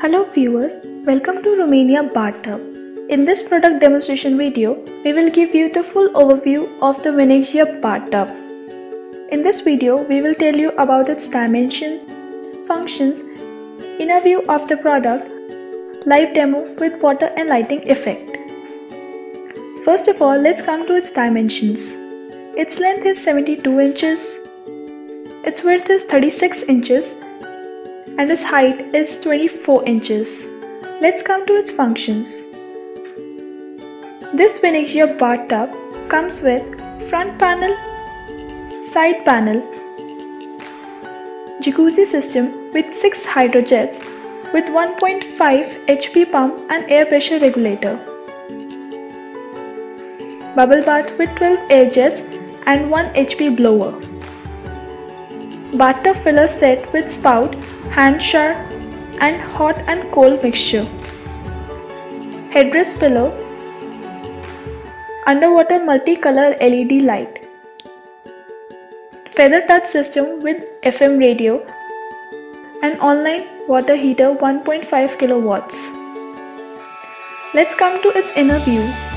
Hello viewers, welcome to Romania Bathtub. In this product demonstration video, we will give you the full overview of the Venexia Bathtub. In this video, we will tell you about its dimensions, functions, inner view of the product, live demo with water and lighting effect. First of all, let's come to its dimensions. Its length is 72 inches, its width is 36 inches and its height is 24 inches. Let's come to its functions. This Venexia bathtub comes with front panel, side panel, jacuzzi system with 6 hydrojets with 1.5 HP pump and air pressure regulator. Bubble bath with 12 air jets and 1 HP blower. Bathtub filler set with spout, hand shower and hot and cold mixture. Headrest pillow. Underwater multicolor LED light. Feather touch system with FM radio and online water heater 1.5 kilowatts. Let's come to its inner view.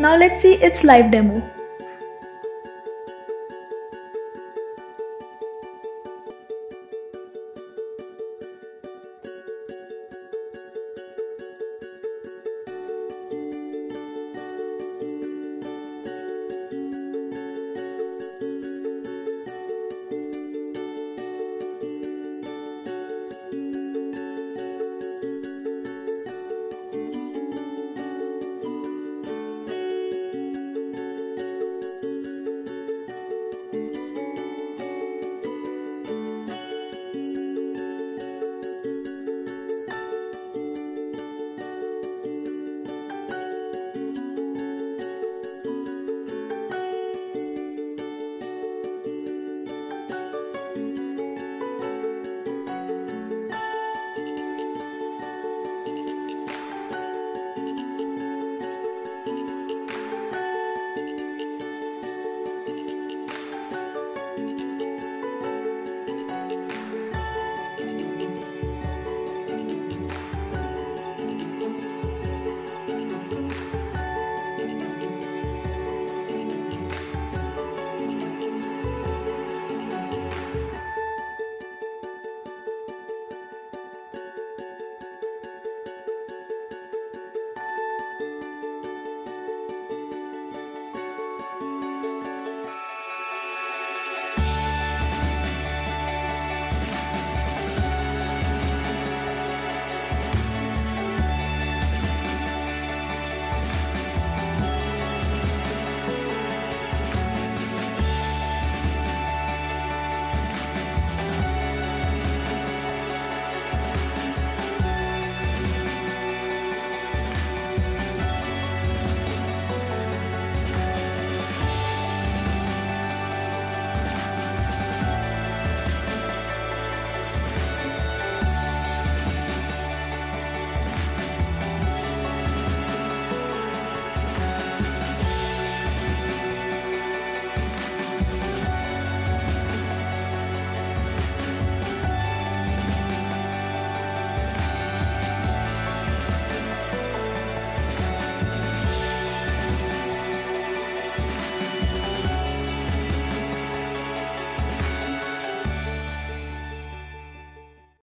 Now let's see its live demo.